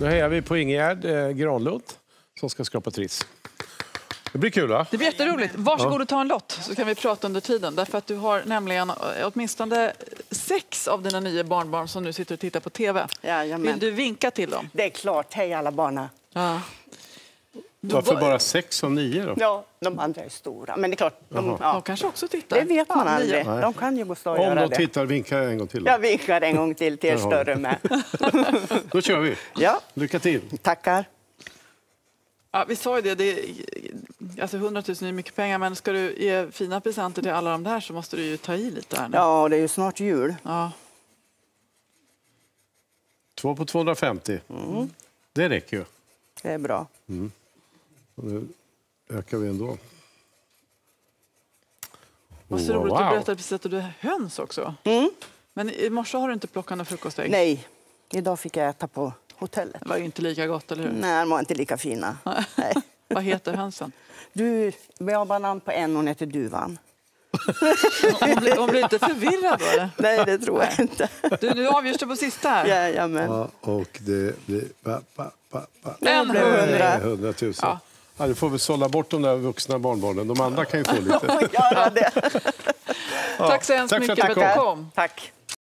Då hejar vi på Ingegärd eh, Granlund som ska skapa triss. Det blir kul va? Det blir jätteroligt. Varsågod och ta en lott så kan vi prata under tiden. Därför att du har nämligen eh, åtminstone sex av dina nio barnbarn som nu sitter och tittar på TV. Jajamän. Vill du vinka till dem? Det är klart. Hej alla barna. Ja. Varför bara sex av nio då? Ja, de andra är stora. Men det är klart, de, De ja, kanske också tittar. det vet man Ja, aldrig. nio. De kan ju gå och Om göra de det. tittar, vinkar jag en gång till. Då, Jag vinkar en gång till till er större med. då kör vi. Ja, Lycka till. tackar. Ja, vi sa ju det, det är, alltså 100 000 är mycket pengar men ska du ge fina presenter till alla de där så måste du ju ta i lite här nu. Ja, det är ju snart jul. Ja. Två på 250. Mm. Det räcker ju. Det är bra. Och Nu ökar vi ändå. Vad så Wow. roligt, du berättade precis att du är höns också. Mm. Men i morse har du inte plockat några frukostägg? Nej, idag fick jag äta på hotellet. Det var ju inte lika gott, eller hur? Nej, de var inte lika fina. Nej. Vad heter hönsen? Du, vi har bara namn på en, hon heter Duvan. Hon blir, hon blir inte förvirrad då? eller? Nej, det tror jag inte. Du, nu avgörs det på sista här. Jajamän. Ja, och det blir... Pa, pa, pa, pa. En hundra. hundra. 100 000. Ja. Ja. du får väl sålla bort de där vuxna barnbarnen. De andra kan ju få lite. Det. Tack så hemskt mycket för att du kom. kom. Tack.